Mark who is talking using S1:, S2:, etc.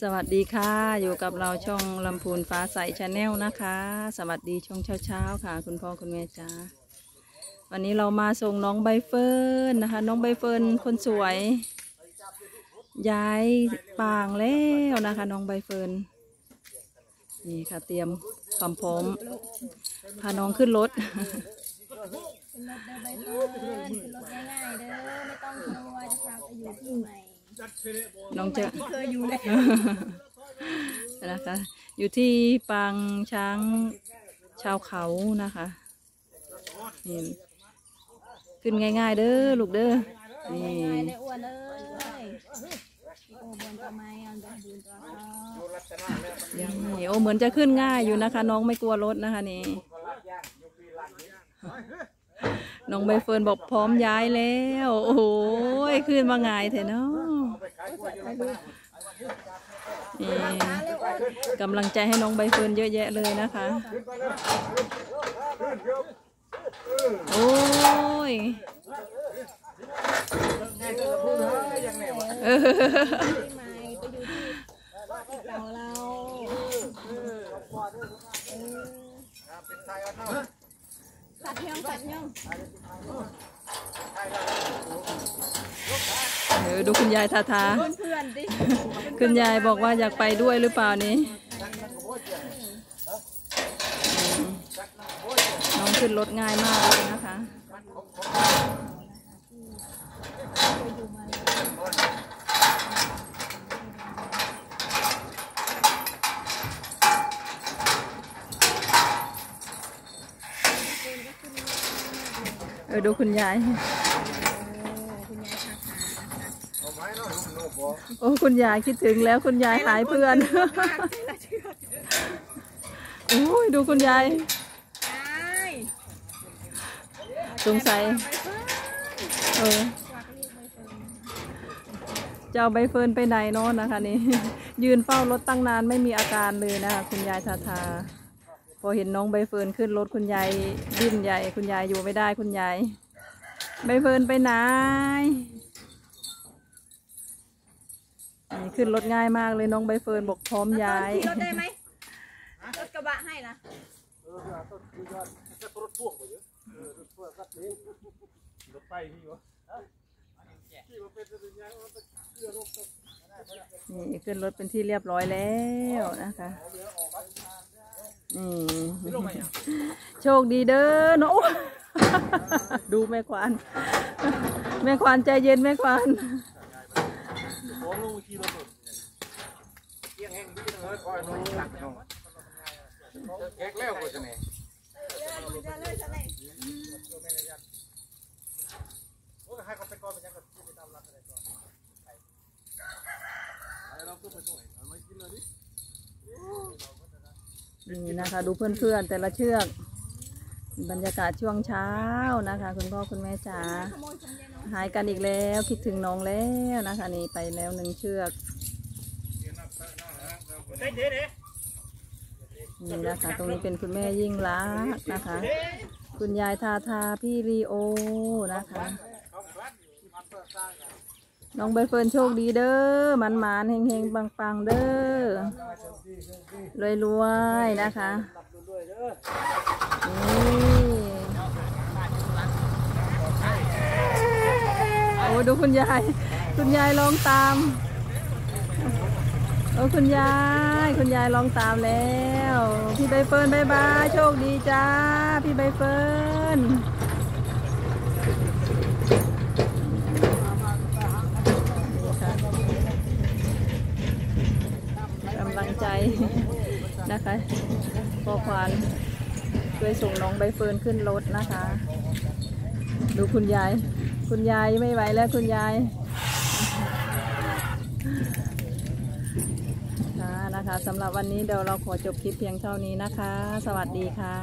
S1: สวัสดีค่ะ อยู่กับเราช่องลำพูนฟ้าใส channel นะคะ สวัสดีช่วงเช้าๆค่ะ คุณพ่อคุณแม่จ้าวันนี้เรามาส่งน้องใบเฟิร์นนะคะ น้องใบเฟิร์นคนสวย ย้ายปางแล้วนะคะ น้องใบเฟิร์นนี่ค่ะเตรียมความพร้อมพาน้องขึ้นรถ
S2: ขึ้นรถเดินใบเฟิร์นขึ้นรถง่ายๆเด้อ
S1: น้องจะ
S2: เคยอยู่เลย
S1: นะคะ อยู่ที่ปางช้างชาวเขานะคะนี่ขึ้นง่าย ๆ เด้อลูกเด้อนี่
S2: ง่ายๆได้อ้วนเลยโอ้บนตัวไม้อันเดบุญตัวเขา
S1: นี่โอ้เหมือนจะขึ้นง่ายอยู่นะคะ น้องไม่กลัวรถนะคะนี่น้องใบเฟิร์นบอกพร้อมย้ายแล้ว โอ้โหขึ้นมาง่ายเถอะเนาะ นี่กำลังใจให้น้องใบเฟิร์นเยอะแยะเลยนะคะ โอ้ยเออ
S2: ที่ใหม่ไปอยู่ที่เก่าเราสัตว์ยังสัตว์ยัง
S1: เออดูคุณยายทาทา
S2: เพื่อนๆดิ
S1: คุณยายบอกว่าอยากไปด้วยหรือเปล่านี้น้องขึ้นรถง่ายมากเลยนะคะเออดูคุณยาย
S2: คุณยายทาทานะคะ
S1: โอ้คุณยายคิดถึงแล้วคุณยายหายเพื่อนโอ้ยดูคุณยายสงสัยเออจะเอาใบเฟิร์นไปไหนเนอนนะคะนี่ยืนเฝ้ารถตั้งนานไม่มีอาการเลยนะคะคุณยายทาทา พอเห็นน้องใบเฟิร์นขึ้นรถคุณยายดิ้นใหญ่ คุณยายอยู่ไม่ได้คุณยายใบเฟิร์นไปไหน นี่ขึ้นรถง่ายมากเลยน้องใบเฟิร์นบอกพร้อมย้าย
S2: ขี่รถได้ไหมรถกระบะให้นะ
S1: นี่ขึ้นรถเป็นที่เรียบร้อยแล้วนะคะนี่โชคดีเด้อเนาะโอ้ดูแม่ควาน แม่ควานใจเย็นแม่ควาน
S3: แก๊กแล้วก็จะไหนโอ้ให้เขาไปก่อนไปยังก่อนไปตามรักอะไรก่อนไปเราก็ไปตรงไหนเอามากินเลยดิ
S1: นี่นะคะ ดูเพื่อนๆแต่ละเชือก บรรยากาศช่วงเช้านะคะ คุณพ่อคุณแม่จ๋า หายกันอีกแล้วคิดถึงน้องแล้วนะคะนี่ไปแล้วหนึ่งเชือกนี่นะคะตรงนี้เป็นคุณแม่ยิ่งรักษณ์นะคะ คุณยายทาทาพี่รีโอนะคะ น้องใบเฟิร์นโชคดีเด้อมันมานๆเฮงเฮงปังปังๆเด้อรวยรวยๆนะคะนี่ ดูคุณยาย คุณยายร้องตามโอ้คุณยาย คุณยายร้องตามแล้ว พี่ใบเฟิร์น bye bye โชคดีจ้า พี่ใบเฟิร์นกำลังใจนะคะพ่อควานช่วยส่งน้องใบเฟิร์นขึ้นรถนะคะ ดูคุณยาย คุณยายไม่ไหวแล้วคุณยายค่ะนะคะสำหรับวันนี้เดี๋ยวเราขอจบคลิปเพียงเท่านี้นะคะ สวัสดีค่ะ